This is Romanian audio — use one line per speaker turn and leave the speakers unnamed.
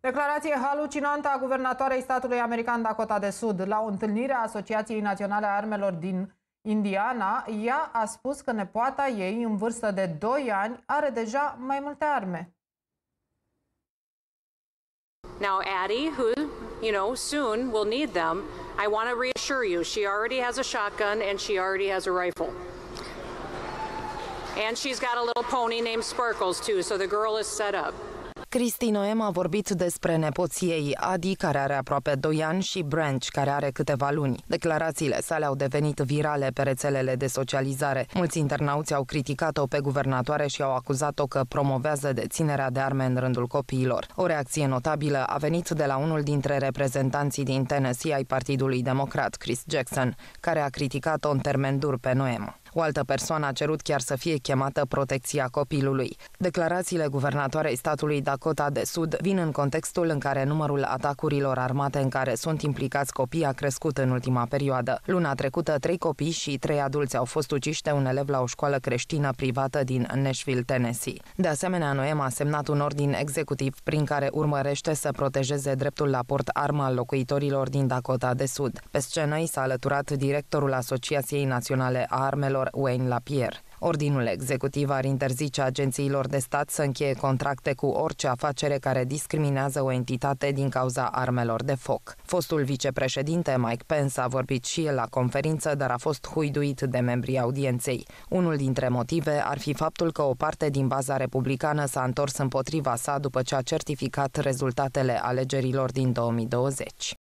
Declarație halucinantă a guvernatoarei statului american Dakota de Sud. La o întâlnire a Asociației Naționale a Armelor din Indiana, ea a spus că nepoata ei, în vârstă de 2 ani, are deja mai multe arme.
Now, Addie, who, you know, soon will need them, I want to reassure you, she already has a shotgun and she already has a rifle. And she's got a little pony named Sparkles, too, so the girl is set up.
Cristi Noem a vorbit despre nepoții ei, Adi, care are aproape 2 ani, și Branch, care are câteva luni. Declarațiile sale au devenit virale pe rețelele de socializare. Mulți internauți au criticat-o pe guvernatoare și au acuzat-o că promovează deținerea de arme în rândul copiilor. O reacție notabilă a venit de la unul dintre reprezentanții din Tennessee ai Partidului Democrat, Chris Jackson, care a criticat-o în termen dur pe Noem. O altă persoană a cerut chiar să fie chemată protecția copilului. Declarațiile guvernatoarei statului Dakota de Sud vin în contextul în care numărul atacurilor armate în care sunt implicați copii a crescut în ultima perioadă. Luna trecută, trei copii și trei adulți au fost uciși de un elev la o școală creștină privată din Nashville, Tennessee. De asemenea, Noem a semnat un ordin executiv prin care urmărește să protejeze dreptul la port armă al locuitorilor din Dakota de Sud. Pe scenă i s-a alăturat directorul Asociației Naționale a Armelor Wayne Lapierre. Ordinul executiv ar interzice agențiilor de stat să încheie contracte cu orice afacere care discriminează o entitate din cauza armelor de foc. Fostul vicepreședinte Mike Pence a vorbit și el la conferință, dar a fost huiduit de membrii audienței. Unul dintre motive ar fi faptul că o parte din baza republicană s-a întors împotriva sa după ce a certificat rezultatele alegerilor din 2020.